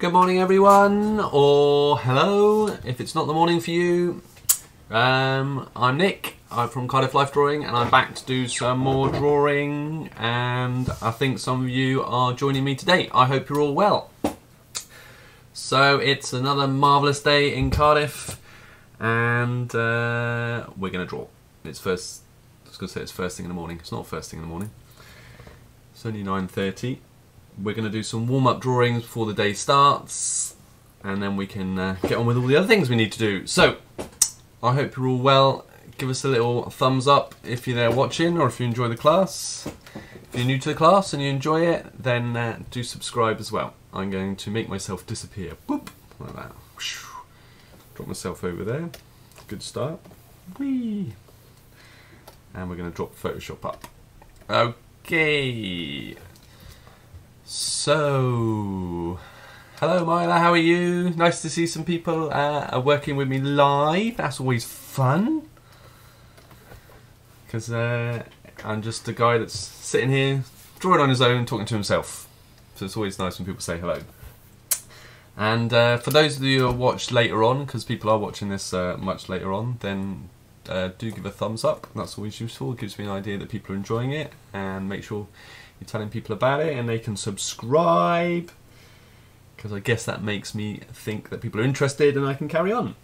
Good morning, everyone, or hello if it's not the morning for you. Um, I'm Nick. I'm from Cardiff Life Drawing, and I'm back to do some more drawing. And I think some of you are joining me today. I hope you're all well. So it's another marvelous day in Cardiff, and uh, we're going to draw. It's first. I was going to say it's first thing in the morning. It's not first thing in the morning. It's only nine thirty we're going to do some warm-up drawings before the day starts and then we can uh, get on with all the other things we need to do. So, I hope you're all well. Give us a little thumbs up if you're there watching or if you enjoy the class. If you're new to the class and you enjoy it, then uh, do subscribe as well. I'm going to make myself disappear. Boop! Like that. Drop myself over there. Good start. Whee! And we're going to drop Photoshop up. Okay. So, hello Myla, how are you? Nice to see some people uh, working with me live. That's always fun. Because uh, I'm just a guy that's sitting here, drawing on his own, talking to himself. So it's always nice when people say hello. And uh, for those of you who watch later on, because people are watching this uh, much later on, then uh, do give a thumbs up. That's always useful. It gives me an idea that people are enjoying it. And make sure you're telling people about it and they can subscribe because I guess that makes me think that people are interested and I can carry on.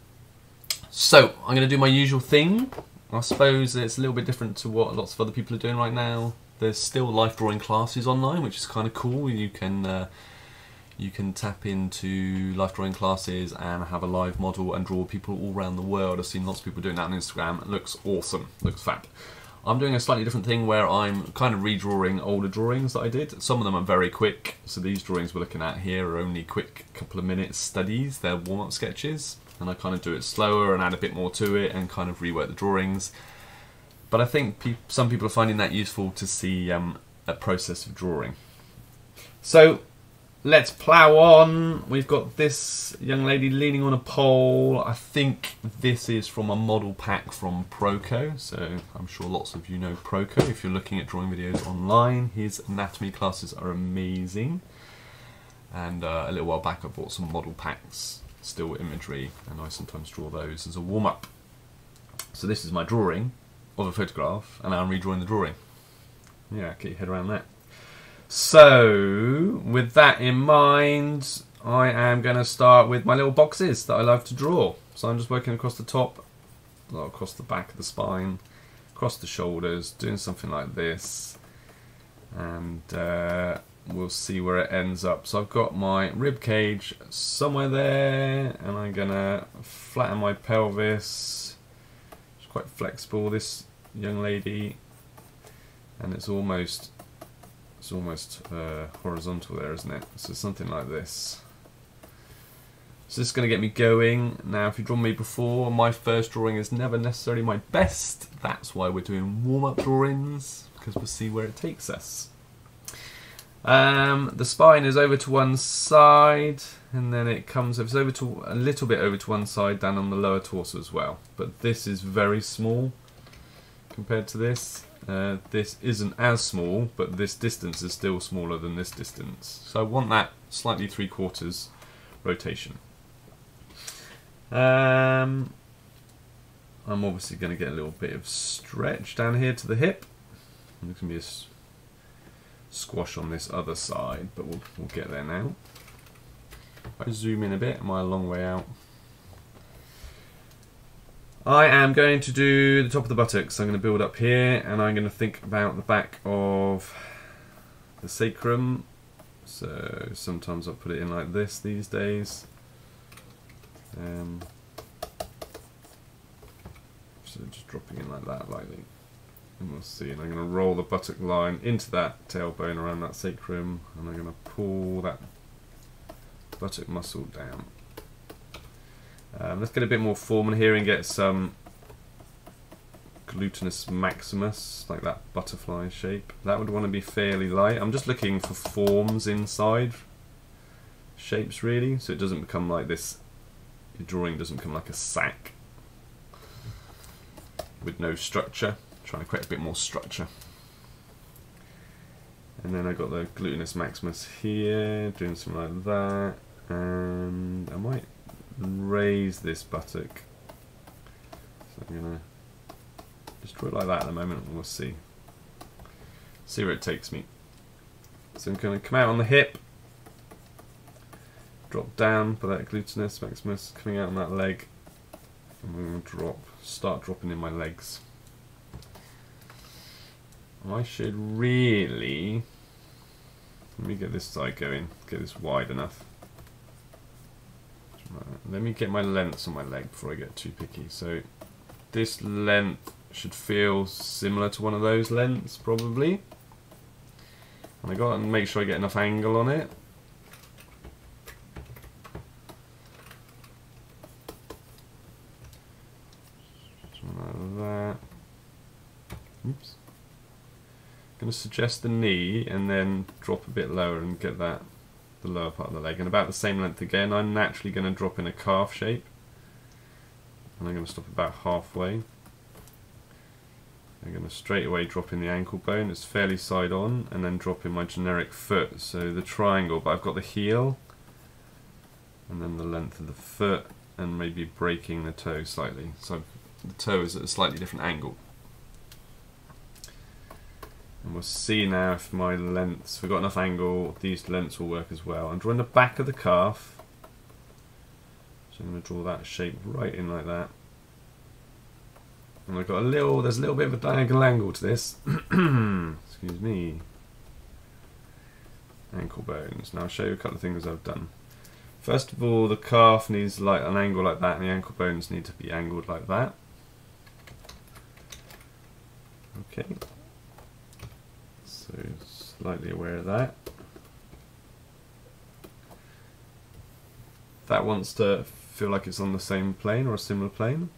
So, I'm going to do my usual thing. I suppose it's a little bit different to what lots of other people are doing right now. There's still life drawing classes online, which is kind of cool. You can uh, you can tap into life drawing classes and have a live model and draw people all around the world. I've seen lots of people doing that on Instagram. It looks awesome. Looks fab. I'm doing a slightly different thing where I'm kind of redrawing older drawings that I did. Some of them are very quick, so these drawings we're looking at here are only quick couple of minutes studies, they're warm-up sketches, and I kind of do it slower and add a bit more to it and kind of rework the drawings. But I think pe some people are finding that useful to see um, a process of drawing. So let's plow on. We've got this young lady leaning on a pole. I think this is from a model pack from Proko. So I'm sure lots of you know Proko. If you're looking at drawing videos online, his anatomy classes are amazing. And uh, a little while back I bought some model packs, still imagery, and I sometimes draw those as a warm-up. So this is my drawing of a photograph, and I'm redrawing the drawing. Yeah, get your head around that. So, with that in mind, I am going to start with my little boxes that I love to draw. So I'm just working across the top, across the back of the spine, across the shoulders, doing something like this. And uh, we'll see where it ends up. So I've got my rib cage somewhere there, and I'm going to flatten my pelvis. It's quite flexible, this young lady. And it's almost it's almost uh, horizontal there, isn't it? So something like this. So this is going to get me going. Now, if you've drawn me before, my first drawing is never necessarily my best. That's why we're doing warm-up drawings, because we'll see where it takes us. Um, the spine is over to one side, and then it comes it's over to a little bit over to one side, down on the lower torso as well. But this is very small compared to this. Uh, this isn't as small, but this distance is still smaller than this distance. So I want that slightly three quarters rotation. Um, I'm obviously going to get a little bit of stretch down here to the hip. There's going to be a squash on this other side, but we'll, we'll get there now. If I zoom in a bit, am I a long way out? I am going to do the top of the buttocks. I'm going to build up here and I'm going to think about the back of the sacrum. So sometimes I'll put it in like this these days. Um, so just dropping in like that lightly. And we'll see. And I'm going to roll the buttock line into that tailbone around that sacrum and I'm going to pull that buttock muscle down. Um, let's get a bit more form in here and get some gluteus maximus, like that butterfly shape. That would want to be fairly light. I'm just looking for forms inside shapes really, so it doesn't become like this, your drawing doesn't become like a sack with no structure. Trying to create a bit more structure. And then I got the gluteus maximus here, doing something like that. And I might raise this buttock. So I'm gonna just draw it like that at the moment and we'll see. See where it takes me. So I'm gonna come out on the hip, drop down by that gluteus maximus coming out on that leg, and we're gonna drop, start dropping in my legs. I should really let me get this side going, get this wide enough. Uh, let me get my lengths on my leg before I get too picky. So this length should feel similar to one of those lengths, probably. And I got to make sure I get enough angle on it. Like that. Oops. Going to suggest the knee and then drop a bit lower and get that the lower part of the leg and about the same length again I'm naturally going to drop in a calf shape. And I'm going to stop about halfway. I'm going to straight away drop in the ankle bone it's fairly side on and then drop in my generic foot. So the triangle but I've got the heel and then the length of the foot and maybe breaking the toe slightly. So the toe is at a slightly different angle and we'll see now if my lengths, we've got enough angle, these lengths will work as well. I'm drawing the back of the calf. So I'm going to draw that shape right in like that. And I've got a little, there's a little bit of a diagonal angle to this. Excuse me. Ankle bones. Now I'll show you a couple of things I've done. First of all, the calf needs like an angle like that, and the ankle bones need to be angled like that. Okay. So slightly aware of that. That wants to feel like it's on the same plane or a similar plane.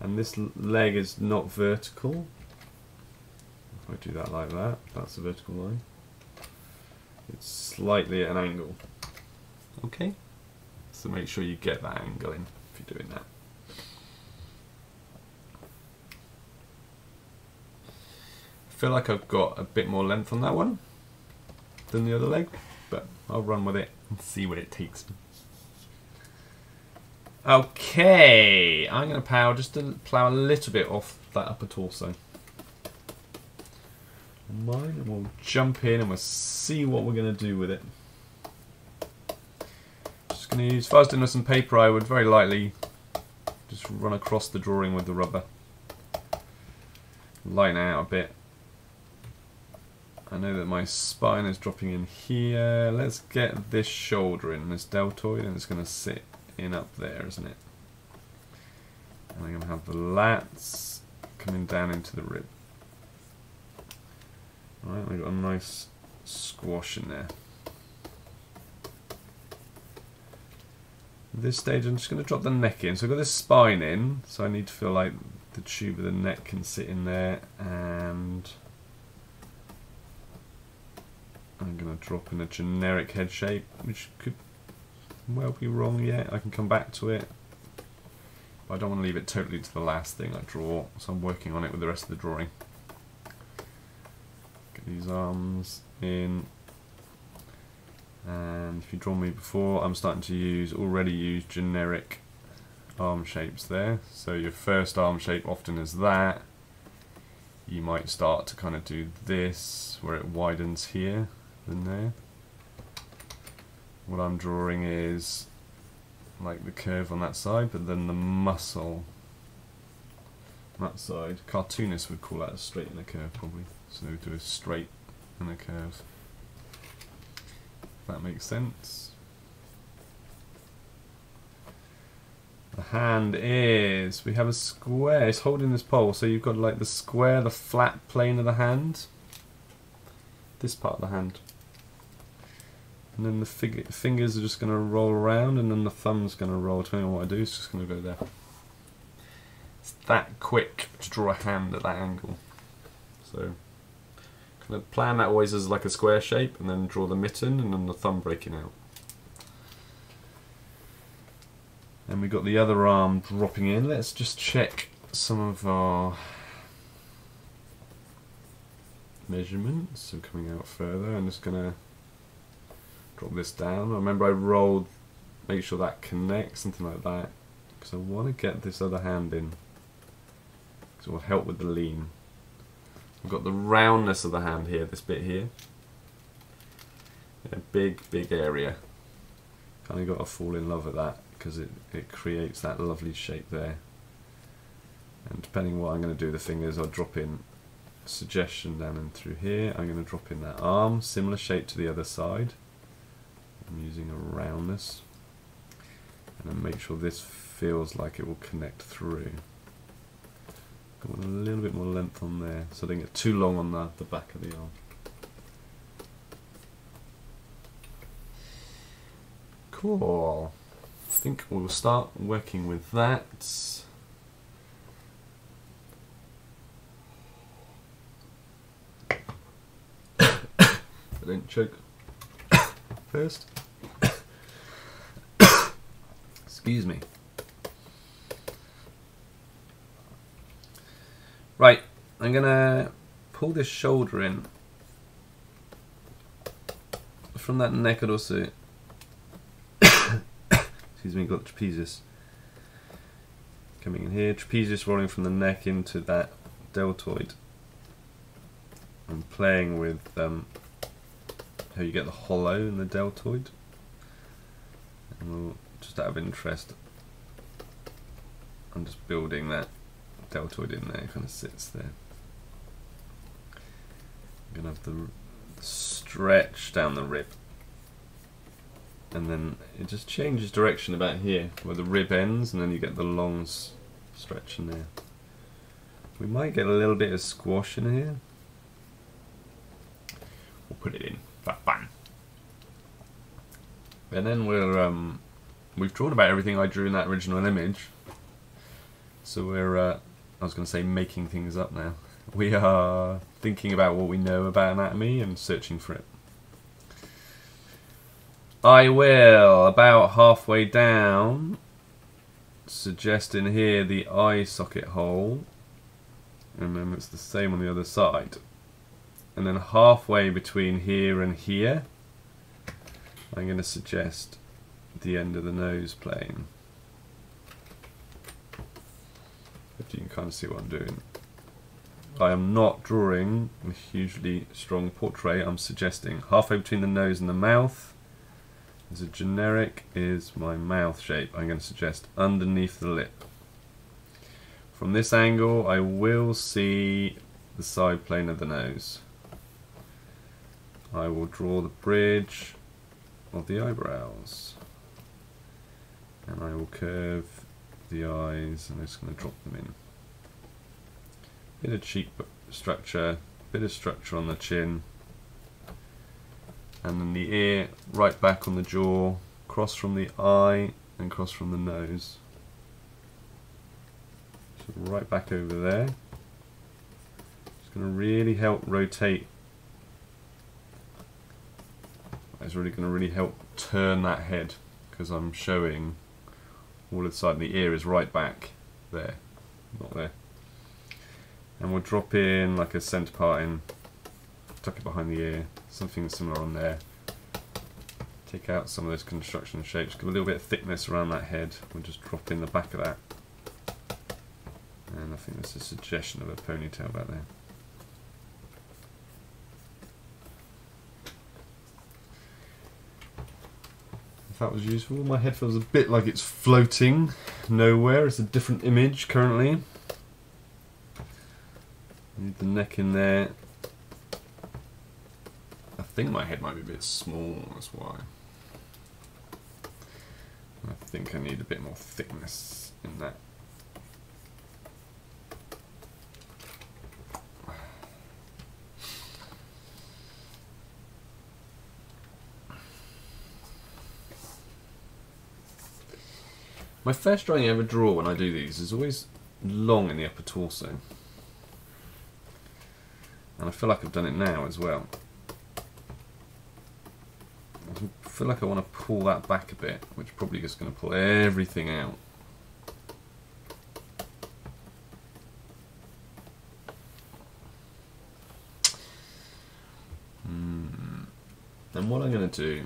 And this leg is not vertical. If I do that like that, that's a vertical line. It's slightly at an angle. Okay? So make sure you get that angle in if you're doing that. Feel like I've got a bit more length on that one than the other leg, but I'll run with it and see what it takes. Okay, I'm going to plow just to plough a little bit off that upper torso. Mine, and we'll jump in and we'll see what we're going to do with it. Just going to use, if I was doing some paper, I would very lightly just run across the drawing with the rubber. Lighten out a bit I know that my spine is dropping in here. Let's get this shoulder in, this deltoid, and it's going to sit in up there, isn't it? And I'm going to have the lats coming down into the rib. Right, we've got a nice squash in there. At this stage I'm just going to drop the neck in. So I've got this spine in, so I need to feel like the tube of the neck can sit in there and I'm going to drop in a generic head shape, which could well be wrong yet. I can come back to it. But I don't want to leave it totally to the last thing I draw, so I'm working on it with the rest of the drawing. Get these arms in. And if you draw me before, I'm starting to use, already used generic arm shapes there. So your first arm shape often is that. You might start to kind of do this, where it widens here than there. What I'm drawing is like the curve on that side, but then the muscle on that side. Cartoonists would call that a straight and a curve probably. So do a straight and a curve. If that makes sense. The hand is, we have a square, it's holding this pole, so you've got like the square, the flat plane of the hand. This part of the hand. And then the fig fingers are just going to roll around and then the thumb's going to roll. Depending on what I do, it's just going to go there. It's that quick to draw a hand at that angle. So kind of plan that always as like a square shape and then draw the mitten and then the thumb breaking out. And we got the other arm dropping in. Let's just check some of our measurements. So coming out further, I'm just going to drop this down. Remember I rolled, make sure that connects, something like that. Because I want to get this other hand in. Because it will help with the lean. I've got the roundness of the hand here, this bit here. A big, big area. Kind of got to fall in love with that because it, it creates that lovely shape there. And depending what I'm going to do the fingers, I'll drop in suggestion down and through here. I'm going to drop in that arm, similar shape to the other side. I'm using a roundness. And then make sure this feels like it will connect through. Got a little bit more length on there, so I don't get too long on the, the back of the arm. Cool. I think we'll start working with that. I don't choke first. Excuse me. Right, I'm gonna pull this shoulder in from that neck I'd also excuse me, got trapezius coming in here, trapezius rolling from the neck into that deltoid I'm playing with um, how you get the hollow in the deltoid and we'll, just out of interest I'm just building that deltoid in there, it kind of sits there. I'm going to have the stretch down the rib. And then it just changes direction about here, where the rib ends, and then you get the long stretch in there. We might get a little bit of squash in here. We'll put it in. And then we're um, we've drawn about everything I drew in that original image. So we're uh, I was going to say making things up now. We are thinking about what we know about anatomy and searching for it. I will, about halfway down, suggest in here the eye socket hole. And then it's the same on the other side. And then halfway between here and here, I'm going to suggest the end of the nose plane. if you can kind of see what I'm doing. I am not drawing a hugely strong portrait, I'm suggesting halfway between the nose and the mouth as a generic is my mouth shape. I'm going to suggest underneath the lip. From this angle I will see the side plane of the nose. I will draw the bridge of the eyebrows and I will curve the eyes and I'm just going to drop them in. Bit of cheek structure, bit of structure on the chin, and then the ear right back on the jaw, cross from the eye and cross from the nose. So right back over there. It's going to really help rotate. It's really going to really help turn that head because I'm showing all of the side the ear is right back there, not there. And we'll drop in like a centre part in, tuck it behind the ear, something similar on there. Take out some of those construction shapes, give a little bit of thickness around that head. We'll just drop in the back of that. And I think there's a suggestion of a ponytail back there. If that was useful. My head feels a bit like it's floating nowhere. It's a different image currently. Need the neck in there. I think my head might be a bit small, that's why. I think I need a bit more thickness in that. My first drawing I ever draw when I do these is always long in the upper torso. And I feel like I've done it now as well. I feel like I want to pull that back a bit, which probably is going to pull everything out. Hmm. And what I'm going to do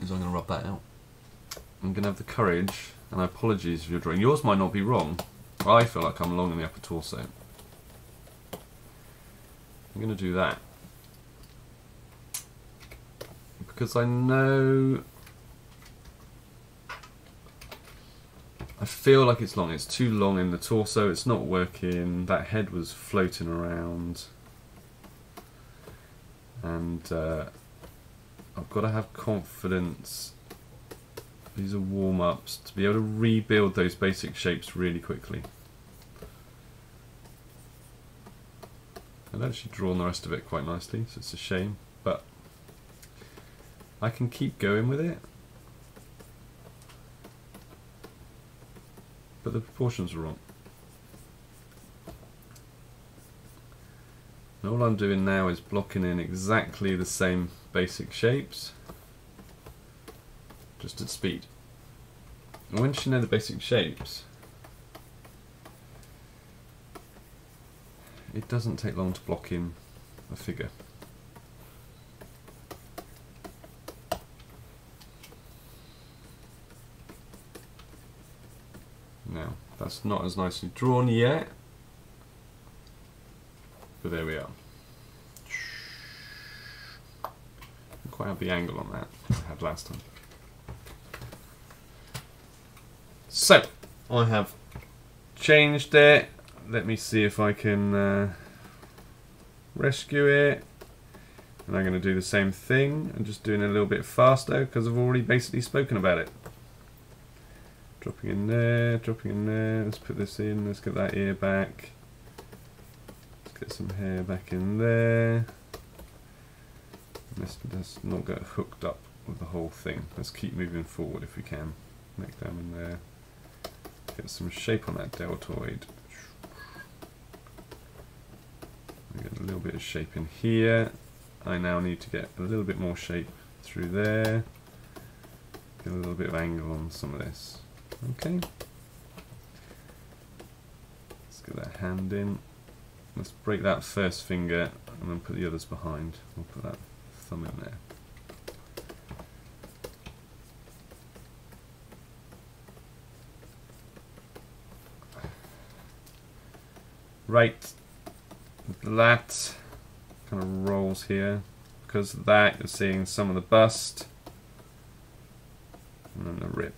is I'm going to rub that out. I'm going to have the courage, and apologies if you're drawing. Yours might not be wrong. I feel like I'm long in the upper torso. I'm going to do that. Because I know... I feel like it's long. It's too long in the torso. It's not working. That head was floating around. And uh, I've got to have confidence. These are warm-ups to be able to rebuild those basic shapes really quickly. I've actually drawn the rest of it quite nicely, so it's a shame, but I can keep going with it. But the proportions are wrong. And all I'm doing now is blocking in exactly the same basic shapes, just at speed. And once you know the basic shapes, it doesn't take long to block in a figure. Now, that's not as nicely drawn yet, but there we are. Quite have the angle on that I had last time. So, I have changed it let me see if I can uh, rescue it. And I'm going to do the same thing. I'm just doing it a little bit faster because I've already basically spoken about it. Dropping in there, dropping in there. Let's put this in. Let's get that ear back. Let's get some hair back in there. Let's, let's not get hooked up with the whole thing. Let's keep moving forward if we can. Make them in there. Get some shape on that deltoid. Get a little bit of shape in here. I now need to get a little bit more shape through there. Get a little bit of angle on some of this. Okay. Let's get that hand in. Let's break that first finger and then put the others behind. We'll put that thumb in there. Right, that kind of rolls here. Because of that, you're seeing some of the bust and then the rib.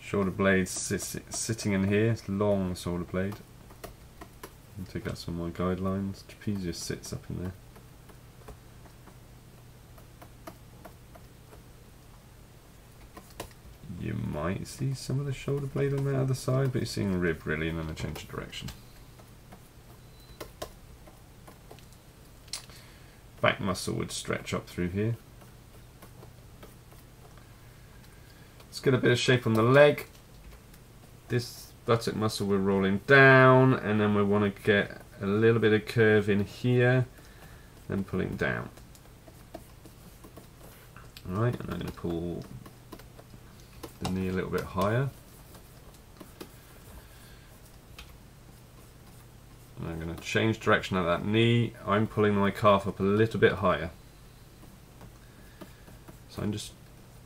Shoulder blade sitting in here, it's long shoulder blade. Take out some of my guidelines. Trapezius sits up in there. You might see some of the shoulder blade on the other side, but you're seeing rib really, and then a change of direction. back muscle would stretch up through here. Let's get a bit of shape on the leg. This buttock muscle we're rolling down and then we want to get a little bit of curve in here and pulling down. Alright, and I'm going to pull the knee a little bit higher. And I'm going to change direction of that knee. I'm pulling my calf up a little bit higher. So I'm just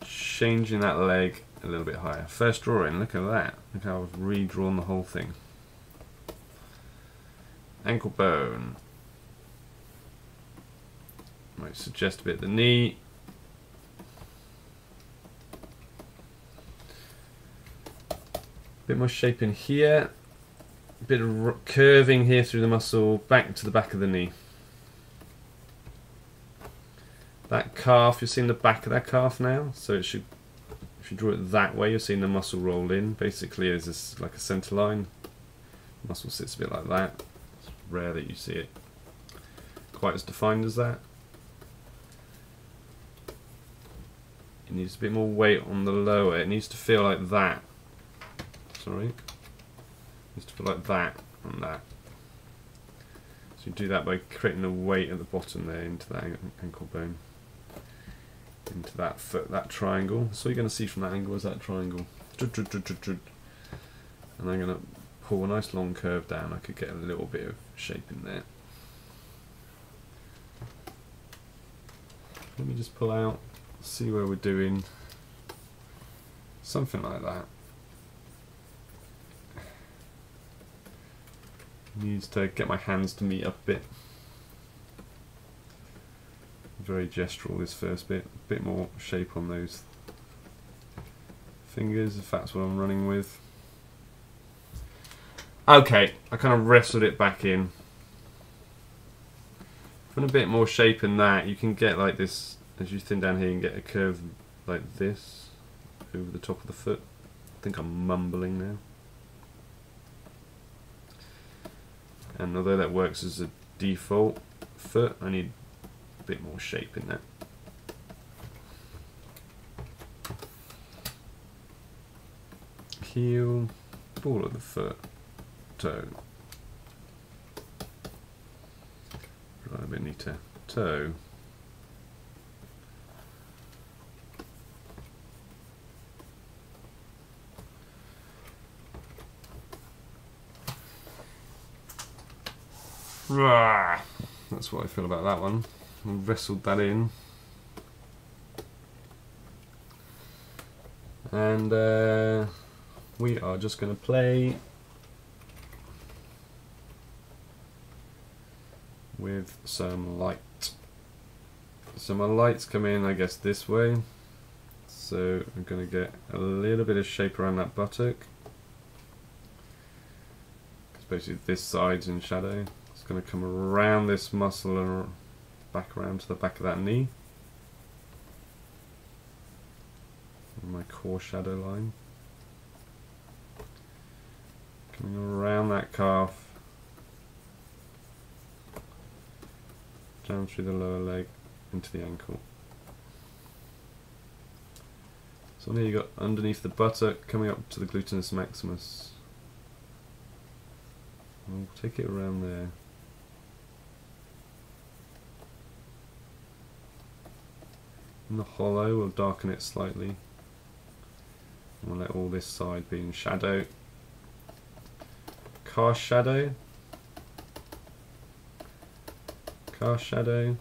changing that leg a little bit higher. First drawing, look at that. Look how I've redrawn the whole thing. Ankle bone. Might suggest a bit the knee. Bit more shape in here a bit of curving here through the muscle back to the back of the knee. That calf, you're seeing the back of that calf now, so it should, if you draw it that way, you're seeing the muscle roll in. Basically, it's this like a center line. The muscle sits a bit like that. It's rare that you see it quite as defined as that. It needs a bit more weight on the lower. It needs to feel like that. Sorry is to put like that on that. So you do that by creating a weight at the bottom there into that ankle bone, into that foot, that triangle. So you're going to see from that angle is that triangle. And I'm going to pull a nice long curve down. I could get a little bit of shape in there. let me just pull out, see where we're doing. Something like that. Needs to get my hands to meet up a bit. Very gestural this first bit, a bit more shape on those fingers if that's what I'm running with. Okay, I kind of wrestled it back in. Put a bit more shape in that, you can get like this, as you thin down here, you can get a curve like this over the top of the foot. I think I'm mumbling now. And although that works as a default foot, I need a bit more shape in that. Heel, ball of the foot, toe. Right, a bit to toe. That's what I feel about that one. I wrestled that in. And uh, we are just going to play with some light. So my lights come in, I guess, this way. So I'm going to get a little bit of shape around that buttock. Because basically this side's in shadow. It's going to come around this muscle and back around to the back of that knee. My core shadow line. Coming around that calf. Down through the lower leg into the ankle. So here you've got underneath the buttock coming up to the gluteus maximus. We'll take it around there. In the hollow, we'll darken it slightly. We'll let all this side be in shadow. Core shadow. Core shadow.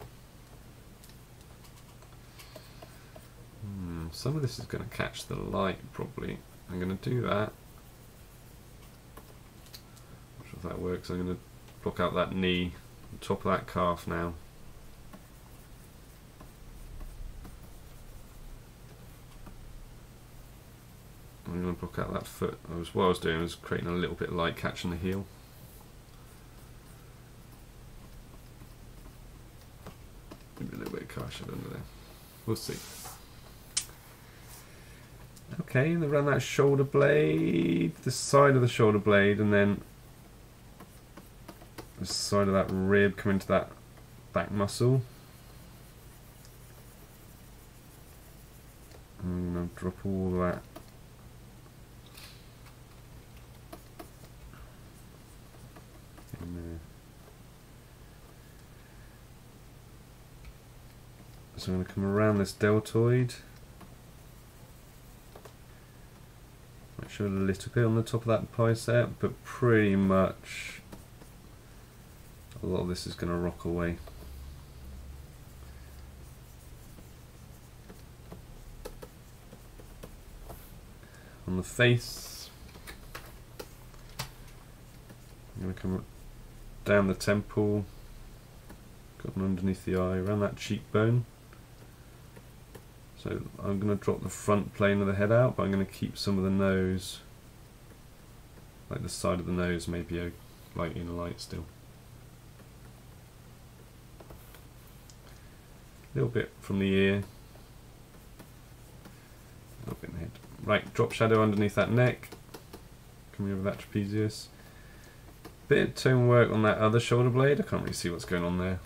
Hmm, some of this is going to catch the light probably. I'm going to do that. Not sure if that works. I'm going to block out that knee, top of that calf now. I'm going to block out that foot. I was, what I was doing was creating a little bit of light catching the heel. Maybe a little bit of caution under there. We'll see. Okay, and around that shoulder blade, the side of the shoulder blade, and then the side of that rib coming to that back muscle. I'm going to drop all that So I'm going to come around this deltoid. Make sure a little bit on the top of that bicep, but pretty much a lot of this is going to rock away. On the face, I'm going to come down the temple, got underneath the eye, around that cheekbone. So I'm going to drop the front plane of the head out, but I'm going to keep some of the nose, like the side of the nose, maybe uh, a light in the light still. A little bit from the ear, a little bit in the head. Right, drop shadow underneath that neck, coming over that trapezius. Bit of tone work on that other shoulder blade, I can't really see what's going on there.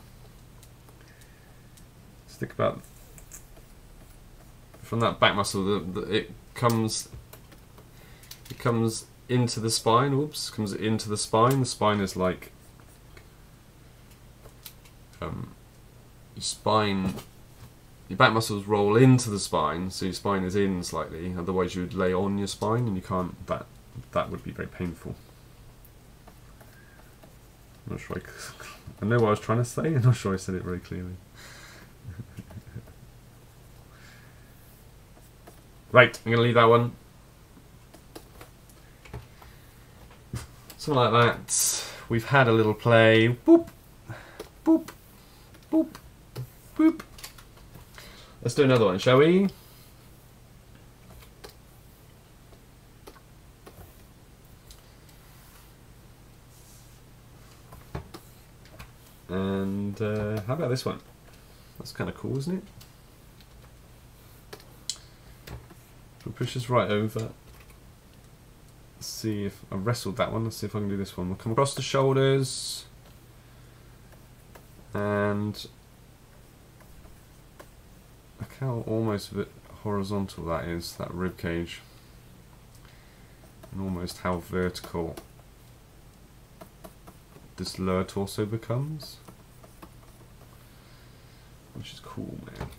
Stick about from that back muscle, it comes it comes into the spine. Oops, comes into the spine. The spine is like um, your spine. Your back muscles roll into the spine, so your spine is in slightly. Otherwise, you would lay on your spine, and you can't. That that would be very painful. I'm not sure. I, I know what I was trying to say. I'm not sure I said it very clearly. Right, I'm going to leave that one. Something like that. We've had a little play. Boop, boop, boop, boop. Let's do another one, shall we? And uh, how about this one? That's kind of cool, isn't it? Push this right over. Let's see if I wrestled that one. Let's see if I can do this one. We'll come across the shoulders and look how almost horizontal that is, that rib cage, and almost how vertical this lower torso becomes, which is cool, man.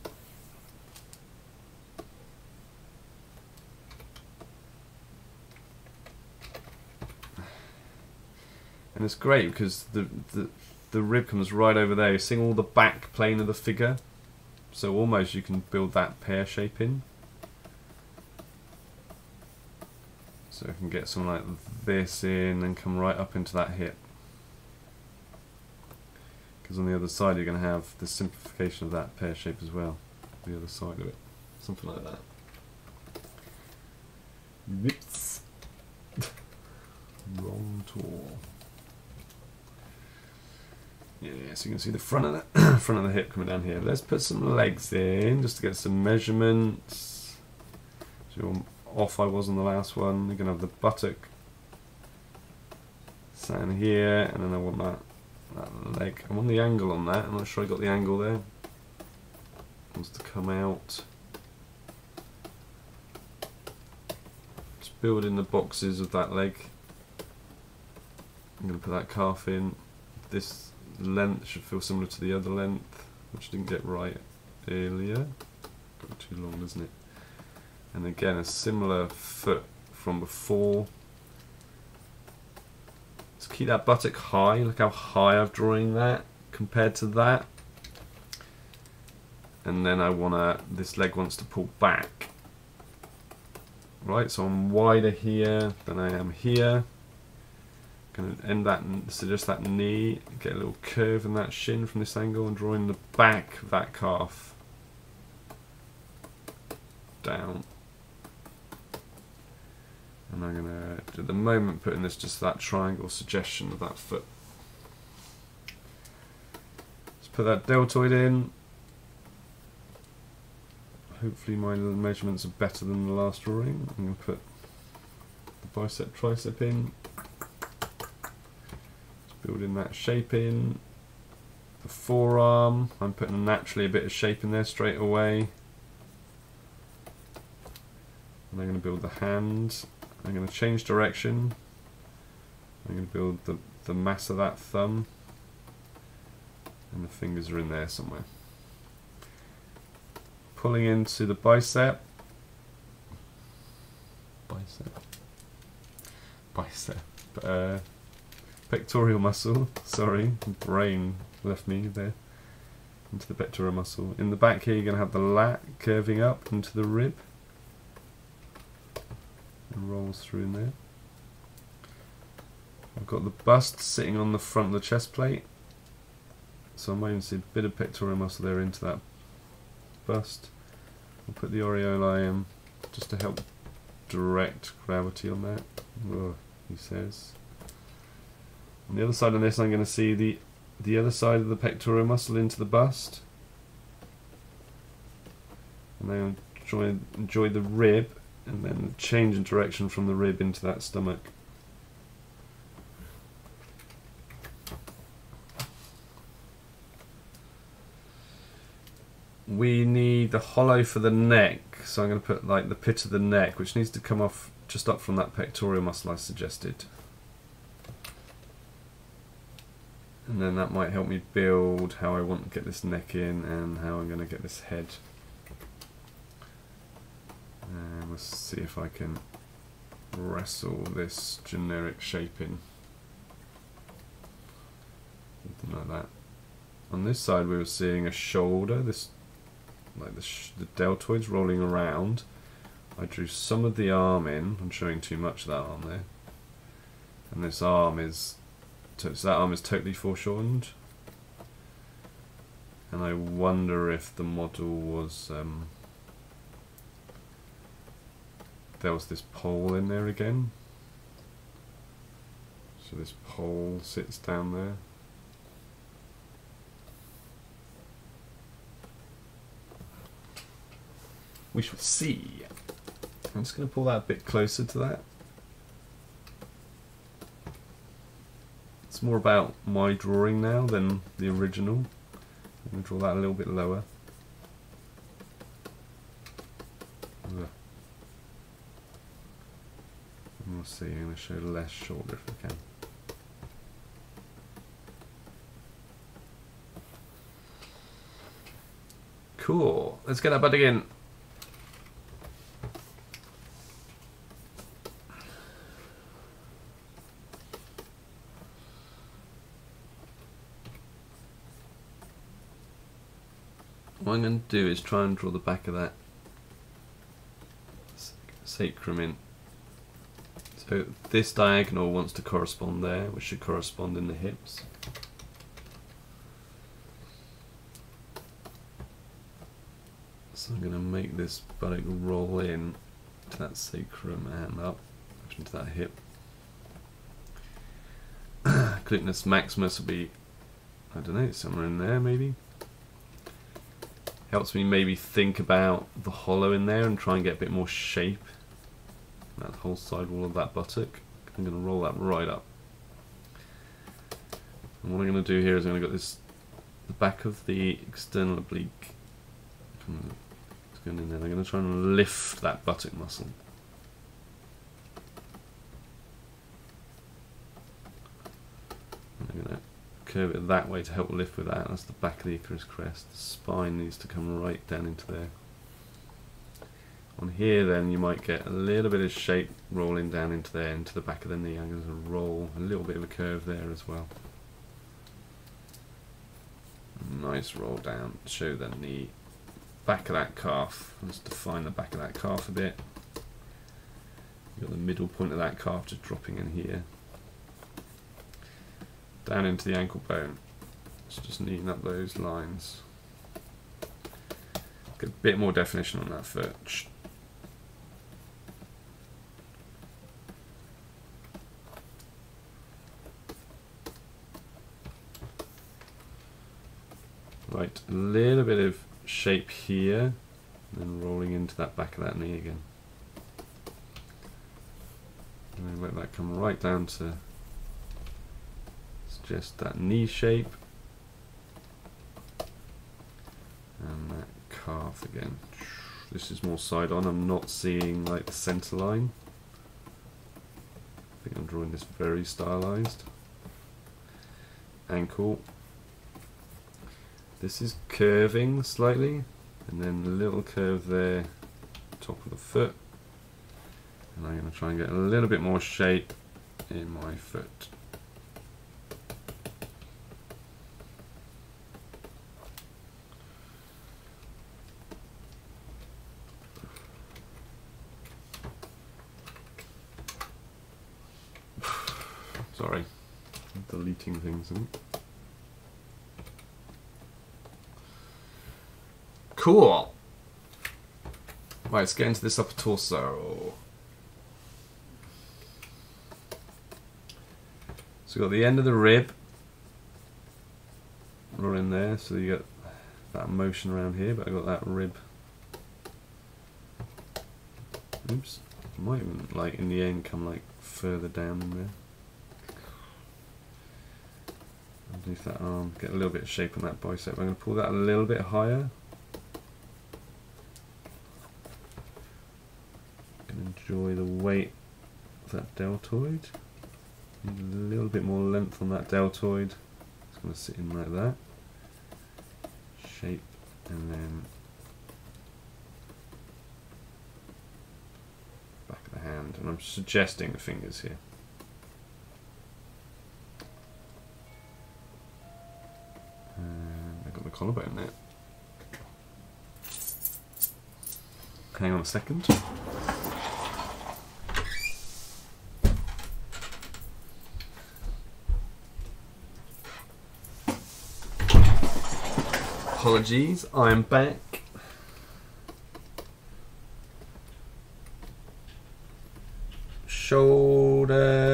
And it's great because the, the the rib comes right over there. You're seeing all the back plane of the figure, so almost you can build that pear shape in. So I can get something like this in and come right up into that hip because on the other side you're going to have the simplification of that pear shape as well the other side of it something like that Whoops. wrong tool yeah, so you can see the front of the front of the hip coming down here let's put some legs in just to get some measurements so off I was on the last one you're to have the buttock sat here and then I want that that leg. I'm on the angle on that. I'm not sure I got the angle there. Wants to come out. Just building the boxes of that leg. I'm to put that calf in. This length should feel similar to the other length, which didn't get right earlier. Got too long, doesn't it? And again, a similar foot from before Let's keep that buttock high. Look how high I've drawing that compared to that. And then I wanna, this leg wants to pull back. Right, so I'm wider here than I am here. Gonna end that, suggest that knee, get a little curve in that shin from this angle and drawing the back of that calf down. And I'm going to, at the moment, put in this just that triangle suggestion of that foot. Let's put that deltoid in. Hopefully my measurements are better than the last drawing. I'm going to put the bicep tricep in. Building that shape in. The forearm, I'm putting naturally a bit of shape in there straight away. And I'm going to build the hand. I'm going to change direction. I'm going to build the, the mass of that thumb. And the fingers are in there somewhere. Pulling into the bicep. Bicep. Bicep. Uh, pectoral muscle. Sorry, brain left me there. Into the pectoral muscle. In the back here, you're going to have the lat curving up into the rib and rolls through in there. I've got the bust sitting on the front of the chest plate, so I might even see a bit of pectoral muscle there into that bust. I'll put the areolae in just to help direct gravity on that, he says. On the other side of this I'm going to see the the other side of the pectoral muscle into the bust. And then enjoy, enjoy the rib and then change in direction from the rib into that stomach. We need the hollow for the neck, so I'm going to put like the pit of the neck, which needs to come off just up from that pectoral muscle I suggested. And then that might help me build how I want to get this neck in and how I'm going to get this head and let's see if I can wrestle this generic shape in. Something like that. On this side we were seeing a shoulder, this like the, the deltoids rolling around. I drew some of the arm in. I'm showing too much of that arm there. And this arm is, so that arm is totally foreshortened. And I wonder if the model was, um, there was this pole in there again. So this pole sits down there. We shall see. I'm just going to pull that a bit closer to that. It's more about my drawing now than the original. I'm going to draw that a little bit lower. We'll see, I'm going to show less shoulder if I can. Cool, let's get that bud again. Do is try and draw the back of that sacrum in. So this diagonal wants to correspond there, which should correspond in the hips. So I'm going to make this buttock roll in to that sacrum and up into that hip. gluteus maximus will be, I don't know, somewhere in there maybe helps me maybe think about the hollow in there and try and get a bit more shape. That whole side wall of that buttock. I'm going to roll that right up. And what I'm going to do here is I'm going to get this the back of the external oblique. Going in there. I'm going to try and lift that buttock muscle. I'm going to curve it that way to help lift with that. That's the back of the iliac crest. The spine needs to come right down into there. On here then you might get a little bit of shape rolling down into there, into the back of the knee. I'm going to roll a little bit of a curve there as well. Nice roll down, show the knee, back of that calf. Let's define the back of that calf a bit. You've got the middle point of that calf just dropping in here down into the ankle bone. It's just neaten up those lines. Get a bit more definition on that foot. Right, a little bit of shape here, and then rolling into that back of that knee again. And then let that come right down to just that knee shape. And that calf again. This is more side on. I'm not seeing like the center line. I think I'm drawing this very stylized. Ankle. This is curving slightly. And then a little curve there top of the foot. And I'm going to try and get a little bit more shape in my foot things. In. Cool. Right, let's get into this upper torso. So we've got the end of the rib. In there, so you get that motion around here, but I got that rib. Oops. Might even, like, in the end come, like, further down there. Underneath that arm, get a little bit of shape on that bicep. I'm going to pull that a little bit higher. enjoy the weight of that deltoid. Need a little bit more length on that deltoid. It's going to sit in like that. Shape and then back of the hand. And I'm suggesting the fingers here. collarbone there. Hang on a second. Apologies, I'm back. Shoulder.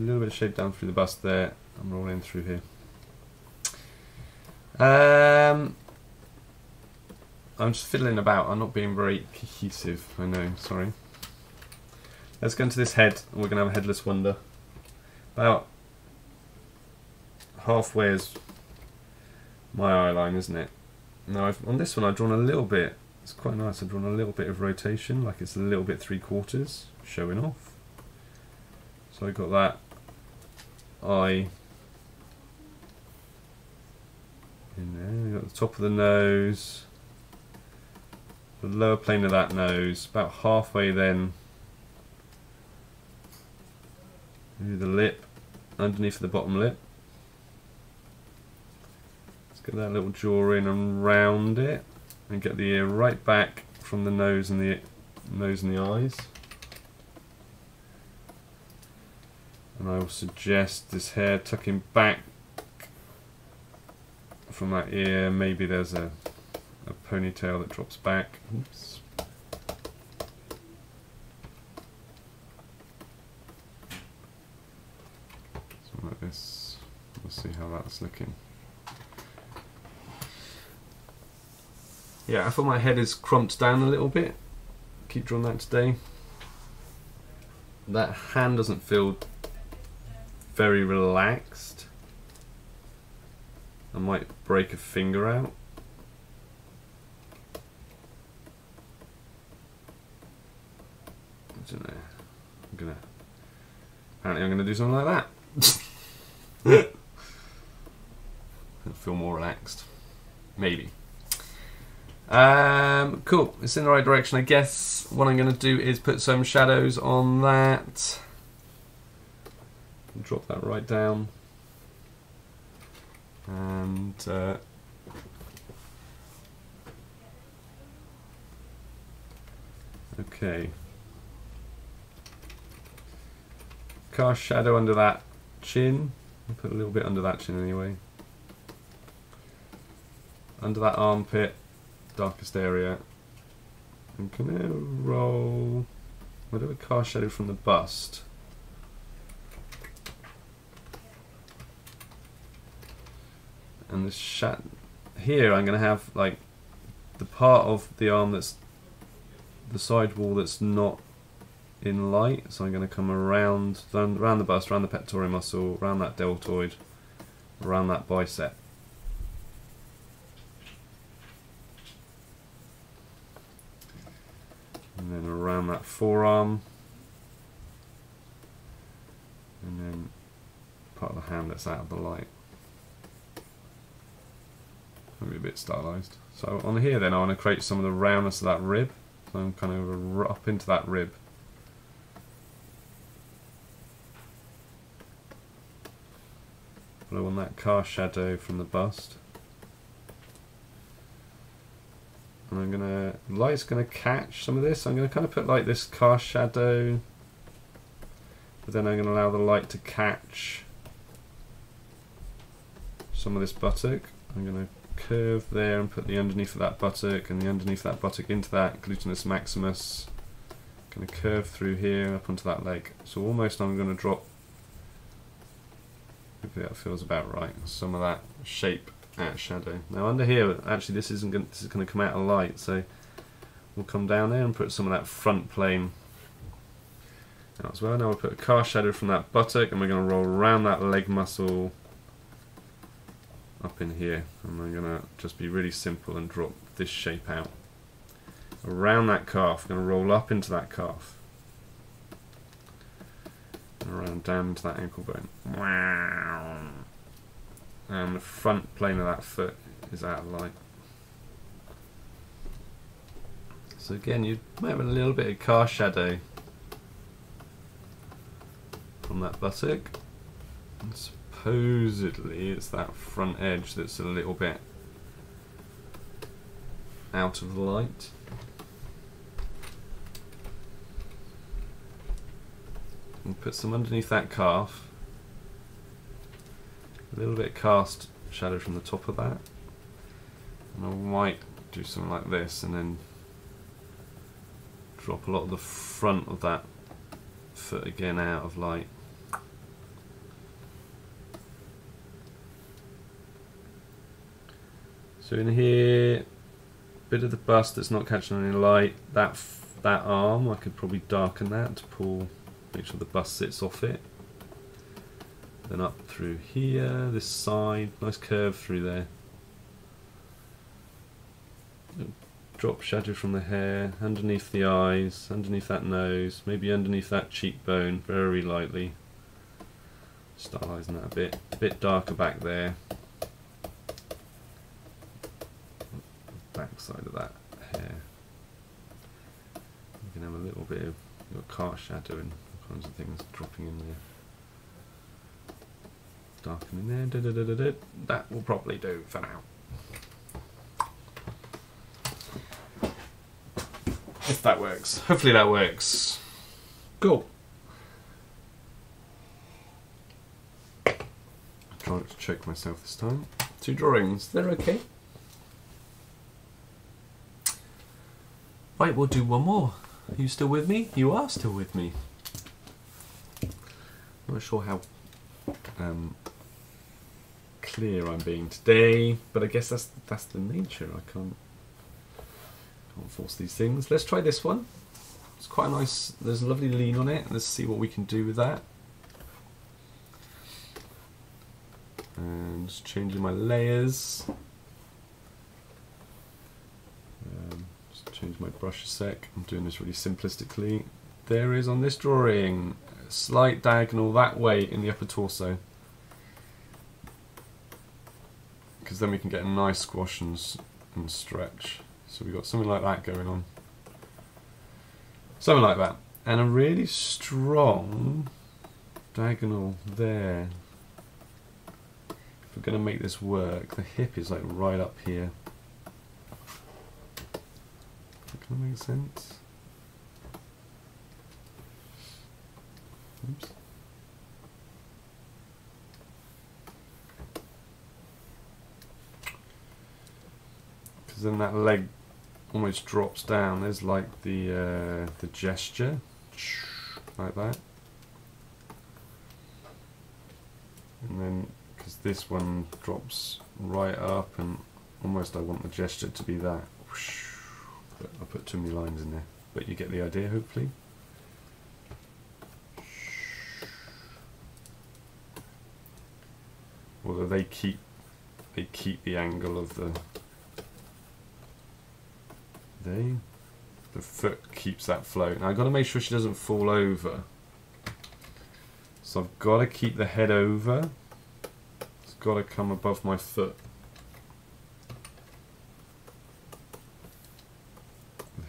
A little bit of shape down through the bust there. I'm rolling through here. Um, I'm just fiddling about. I'm not being very cohesive. I know. Sorry. Let's go into this head, we're going to have a headless wonder. About halfway is my eye line, isn't it? Now, I've, on this one, I've drawn a little bit. It's quite nice. I've drawn a little bit of rotation, like it's a little bit three quarters, showing off. So I got that eye in there. Got the top of the nose, the lower plane of that nose, about halfway then. the lip, underneath the bottom lip. Let's get that little jaw in and round it, and get the ear right back from the nose and the nose and the eyes. And I will suggest this hair tucking back from that ear. Maybe there's a, a ponytail that drops back. Oops. Something like this. We'll see how that's looking. Yeah, I thought my head is crumped down a little bit. Keep drawing that today. That hand doesn't feel very relaxed. I might break a finger out. I don't know. I'm gonna. Apparently, I'm gonna do something like that. feel more relaxed. Maybe. Um, cool. It's in the right direction, I guess. What I'm to do is put some shadows on that. Drop that right down. And uh, okay. Cast shadow under that chin. I'll put a little bit under that chin anyway. Under that armpit, darkest area. I'm gonna roll. What do a cast shadow from the bust? And this shat here I'm going to have like the part of the arm that's the side wall that's not in light so I'm going to come around around the bust, around the pectoral muscle, around that deltoid, around that bicep. And then around that forearm. And then part of the hand that's out of the light maybe a bit stylized. So on here then I want to create some of the roundness of that rib. So I'm kind of up into that rib. But I want that cast shadow from the bust. And I'm gonna light's gonna catch some of this. I'm gonna kind of put like this car shadow, but then I'm gonna allow the light to catch some of this buttock. I'm gonna curve there and put the underneath of that buttock and the underneath of that buttock into that gluteus maximus. Going to curve through here up onto that leg. So almost I'm going to drop. Hopefully that feels about right. Some of that shape at shadow. Now under here, actually this isn't going. This is going to come out of light. So we'll come down there and put some of that front plane out as well. Now we'll put a car shadow from that buttock and we're going to roll around that leg muscle up in here and I'm going to just be really simple and drop this shape out around that calf, I'm going to roll up into that calf. And around down to that ankle bone. And the front plane of that foot is out of light. So again you might have a little bit of cast shadow from that buttock supposedly it's that front edge that's a little bit out of the light. and put some underneath that calf. A little bit cast shadow from the top of that. And I might do something like this and then drop a lot of the front of that foot again out of light. So in here, bit of the bust that's not catching any light. That that arm, I could probably darken that to pull, make sure the bust sits off it. Then up through here, this side, nice curve through there. Drop shadow from the hair, underneath the eyes, underneath that nose, maybe underneath that cheekbone, very lightly. Stylising that a bit, a bit darker back there. Back side of that hair. You can have a little bit of your car shadow and all kinds of things dropping in there darkening there. Da, da, da, That will probably do for now. If that works. Hopefully that works. Cool. Trying to check myself this time. Two drawings. They're okay. Right, we'll do one more. Are you still with me? You are still with me. I'm not sure how um, clear I'm being today, but I guess that's that's the nature. I can't can't force these things. Let's try this one. It's quite a nice. There's a lovely lean on it. Let's see what we can do with that. And just changing my layers. Um, just change my brush a sec. I'm doing this really simplistically. There is on this drawing a slight diagonal that way in the upper torso. because then we can get a nice squash and, and stretch. So we've got something like that going on. Something like that. And a really strong diagonal there. If we're going to make this work, the hip is like right up here. Can that make sense? Oops. because then that leg almost drops down. There's like the uh, the gesture, like that, and then because this one drops right up, and almost I want the gesture to be that. But I put too many lines in there, but you get the idea, hopefully. Although they keep they keep the angle of the they, the foot keeps that float. Now I've got to make sure she doesn't fall over. So I've got to keep the head over. It's got to come above my foot.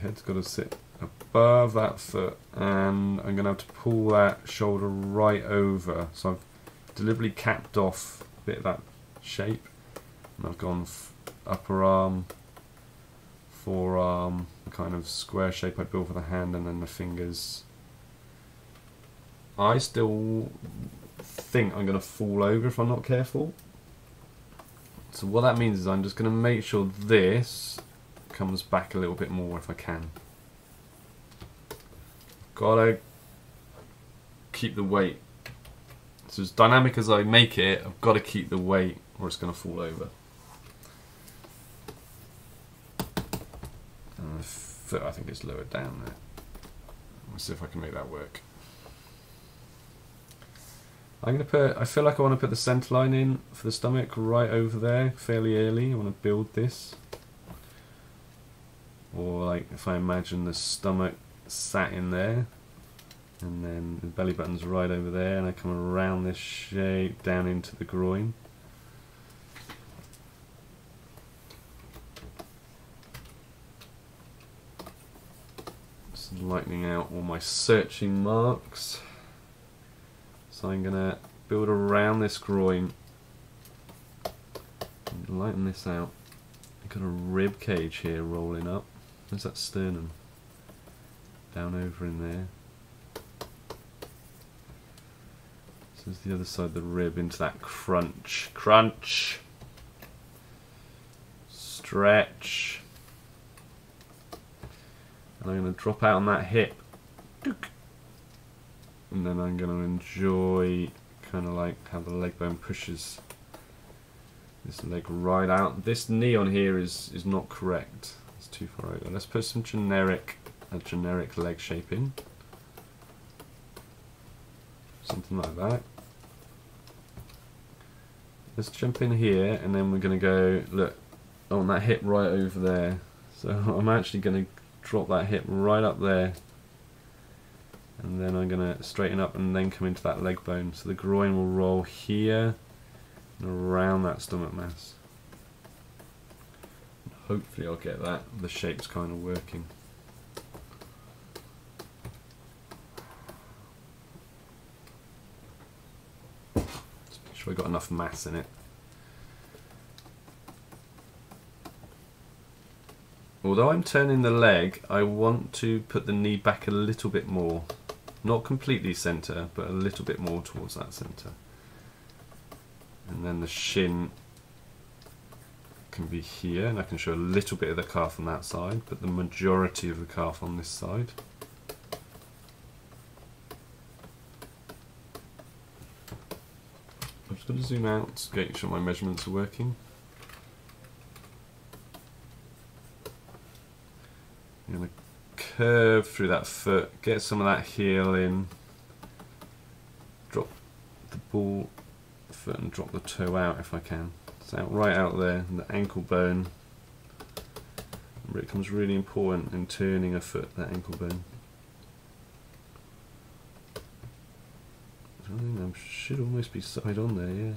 Head's got to sit above that foot and I'm going to have to pull that shoulder right over. So I've deliberately capped off a bit of that shape and I've gone upper arm, forearm, kind of square shape I built for the hand, and then the fingers. I still think I'm going to fall over if I'm not careful. So what that means is I'm just going to make sure this comes back a little bit more if I can. Gotta keep the weight. So as dynamic as I make it, I've got to keep the weight or it's going to fall over. foot I think it's lowered down there. Let's see if I can make that work. I'm going to put, I feel like I want to put the centre line in for the stomach right over there fairly early. I want to build this. Or like if I imagine the stomach sat in there and then the belly button's right over there and I come around this shape down into the groin. Just lightening out all my searching marks. So I'm to build around this groin lighten this out. I've got a rib cage here rolling up. There's that sternum? Down over in there. So there's the other side of the rib into that crunch. Crunch. Stretch. And I'm going to drop out on that hip. And then I'm going to enjoy kind of like how the leg bone pushes this leg right out. This knee on here is, is not correct. It's too. Let's put some generic, a generic leg shape in. Something like that. Let's jump in here and then we're going to go, look, oh, I want that hip right over there. So I'm actually going to drop that hip right up there and then I'm going to straighten up and then come into that leg bone. So the groin will roll here and around that stomach mass. Hopefully I'll get that, the shape's kind of working. Make sure I got enough mass in it. Although I'm turning the leg, I want to put the knee back a little bit more. Not completely centre, but a little bit more towards that centre. And then the shin can be here, and I can show a little bit of the calf on that side, but the majority of the calf on this side. I'm just going to zoom out to get sure my measurements are working. I'm going to curve through that foot, get some of that heel in, drop the ball foot and drop the toe out if I can. It's out right out there, the ankle bone. It becomes really important in turning a foot, that ankle bone. I think I should almost be side on there, yeah.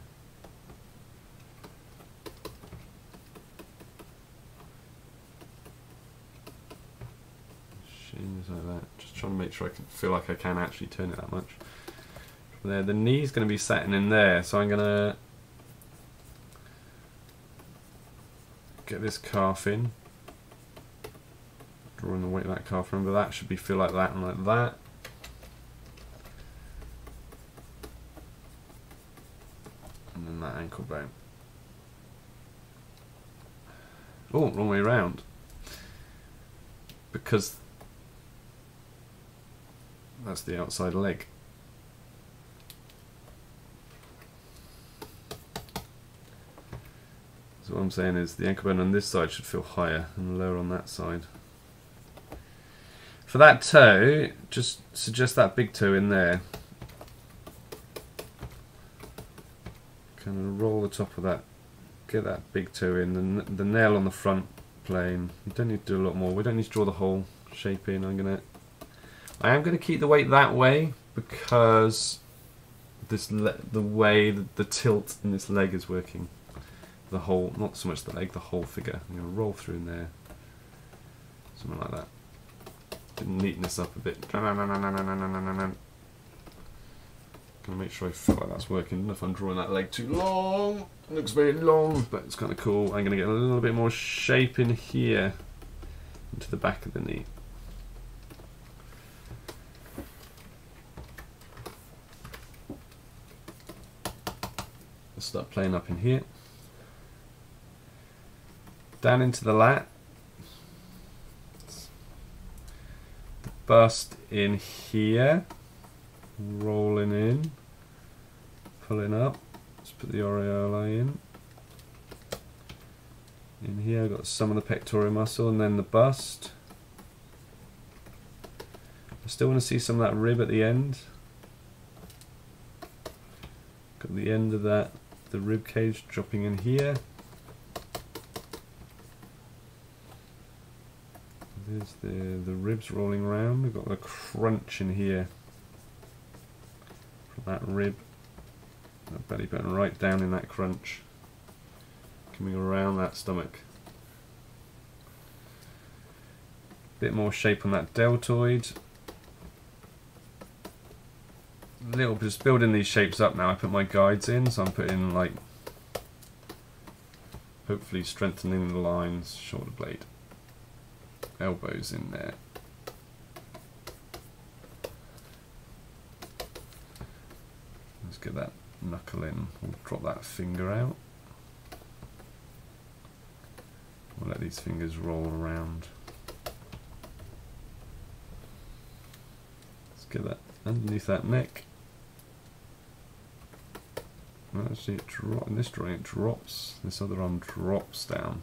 Like that. Just trying to make sure I can feel like I can actually turn it that much. There, the knee's going to be setting in there, so I'm going to get this calf in. Drawing the weight of that calf. Remember that should be feel like that and like that. And then that ankle bone. Oh, wrong way around. Because that's the outside leg. What I'm saying is the ankle bone on this side should feel higher and lower on that side. For that toe, just suggest that big toe in there. Kind of roll the top of that, get that big toe in, the, the nail on the front plane. You don't need to do a lot more. We don't need to draw the whole shape in. I'm gonna, I am gonna keep the weight that way because this the way the tilt in this leg is working the whole, not so much the leg, the whole figure. I'm going to roll through in there, something like that. Neaten this up a bit. Gonna make sure I feel like that's working. If I'm drawing that leg too long, it looks very long, but it's kind of cool. I'm going to get a little bit more shape in here, into the back of the knee. Let's start playing up in here down into the lat. The bust in here, rolling in, pulling up. Let's put the areolae in. In here, I've got some of the pectoral muscle and then the bust. I still want to see some of that rib at the end. Got the end of that, the rib cage dropping in here. There's the, the ribs rolling around. We've got the crunch in here from that rib. That belly button right down in that crunch. Coming around that stomach. Bit more shape on that deltoid. Little just building these shapes up now. I put my guides in, so I'm putting like hopefully strengthening the lines, shoulder blade elbows in there. Let's get that knuckle in. We'll drop that finger out. We'll let these fingers roll around. Let's get that underneath that neck. Actually, it dro in this drawing it drops. This other arm drops down,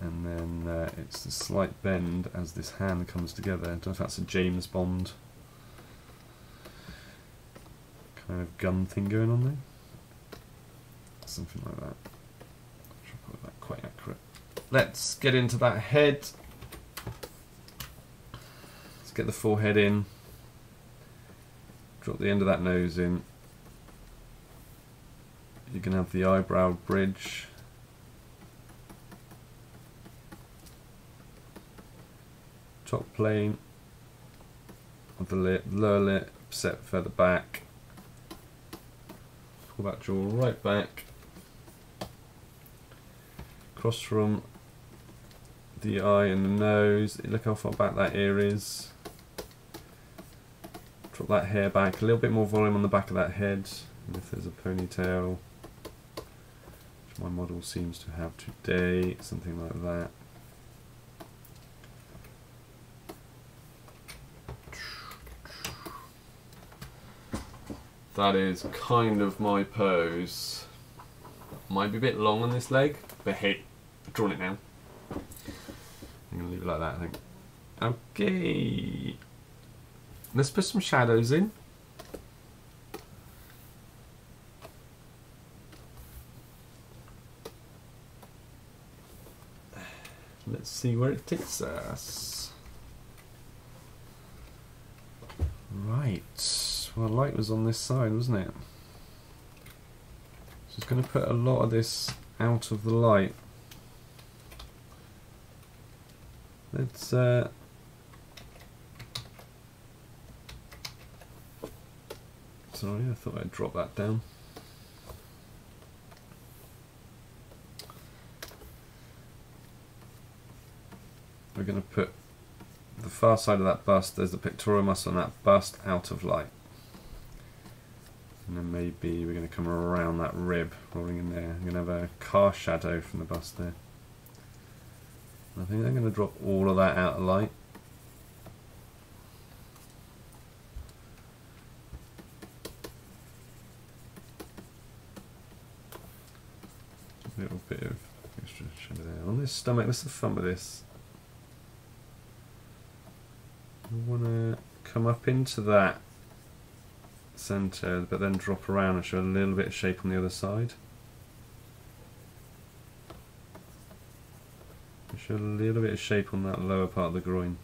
and then uh, it's a slight bend as this hand comes together. I don't know if that's a James Bond kind of gun thing going on there. Something like that. Put that quite accurate. Let's get into that head. Let's get the forehead in. Drop the end of that nose in. You can have the eyebrow bridge. Top plane of the lip, lower lip set further back. Pull that jaw right back. Cross from the eye and the nose. Look how far back that ear is. Drop that hair back. A little bit more volume on the back of that head. And if there's a ponytail, which my model seems to have today, something like that. That is kind of my pose. Might be a bit long on this leg, but hey, I've drawn it now. I'm going to leave it like that, I think. Okay. Let's put some shadows in. Let's see where it takes us. Right. Well, the light was on this side, wasn't it? So it's going to put a lot of this out of the light. Let's uh, Sorry, I thought I'd drop that down. We're going to put the far side of that bust, there's the pectoral muscle on that bust out of light. And then maybe we're going to come around that rib, rolling in there. I'm going to have a car shadow from the bus there. I think I'm going to drop all of that out of light. A little bit of extra shadow there. On this stomach, let's have fun with this. I want to come up into that centre, but then drop around and show a little bit of shape on the other side. Show a little bit of shape on that lower part of the groin.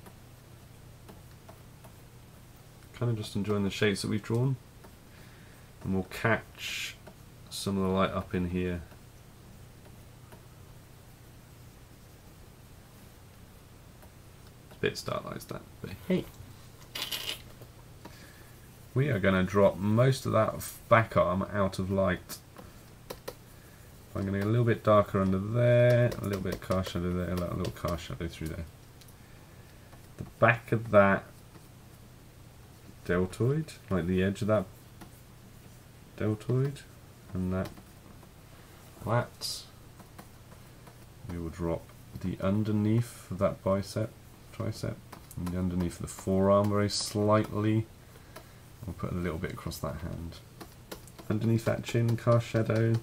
Kind of just enjoying the shapes that we've drawn. And we'll catch some of the light up in here. It's a bit starlight's that, but hey we are going to drop most of that back arm out of light. I'm going to get a little bit darker under there, a little bit of car shadow there, a little car shadow through there. The back of that deltoid, like the edge of that deltoid, and that flat. We will drop the underneath of that bicep, tricep, and the underneath of the forearm very slightly We'll put a little bit across that hand. Underneath that chin, cast shadow. The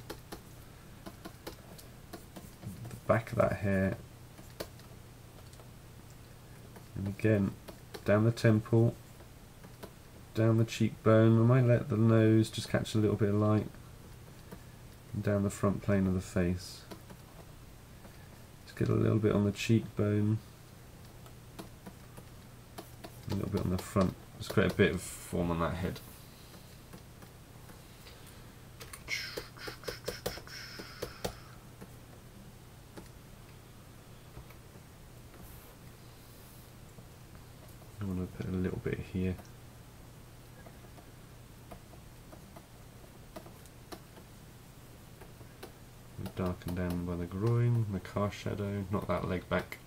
back of that hair. And again, down the temple, down the cheekbone. I might let the nose just catch a little bit of light. And down the front plane of the face. Just get a little bit on the cheekbone. A little bit on the front there's quite a bit of form on that head. I want to put a little bit here. Darken down by the groin, the car shadow, not that leg back.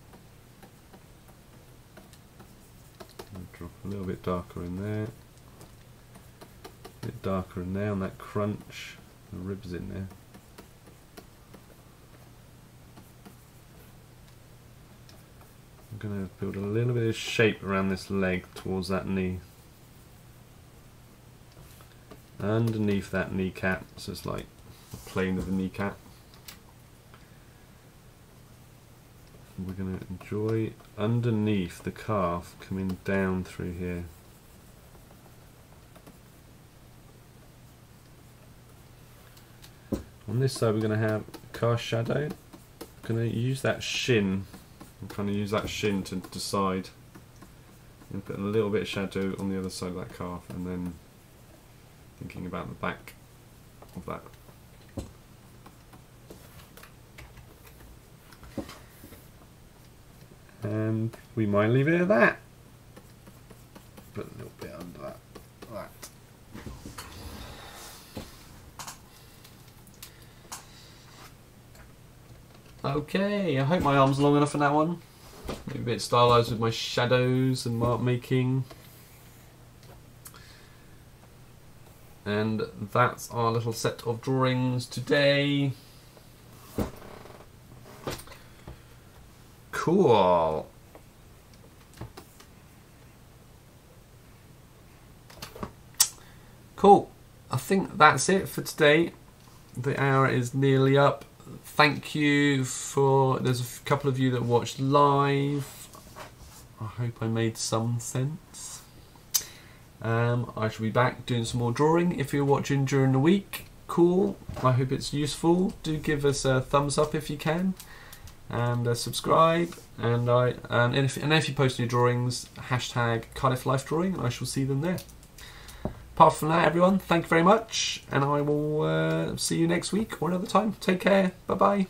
drop a little bit darker in there. A bit darker in there on that crunch. The ribs in there. I'm going to build a little bit of shape around this leg towards that knee. Underneath that kneecap, so it's like the plane of the kneecap. We're going to enjoy underneath the calf coming down through here. On this side we're going to have cast shadow. I'm going to use that shin. I'm trying to use that shin to decide. And put a little bit of shadow on the other side of that calf and then thinking about the back of that and we might leave it at that. Put a little bit under that. that. Okay, I hope my arm's long enough for that one. Maybe a bit stylized with my shadows and mark making. And that's our little set of drawings today. Cool. Cool. I think that's it for today. The hour is nearly up. Thank you for. There's a couple of you that watched live. I hope I made some sense. Um, I shall be back doing some more drawing. If you're watching during the week, cool. I hope it's useful. Do give us a thumbs up if you can and uh, subscribe. And I and if, and if you post new drawings, hashtag Cardiff Life Drawing, and I shall see them there. Apart from that, everyone, thank you very much, and I will uh, see you next week or another time. Take care. Bye bye.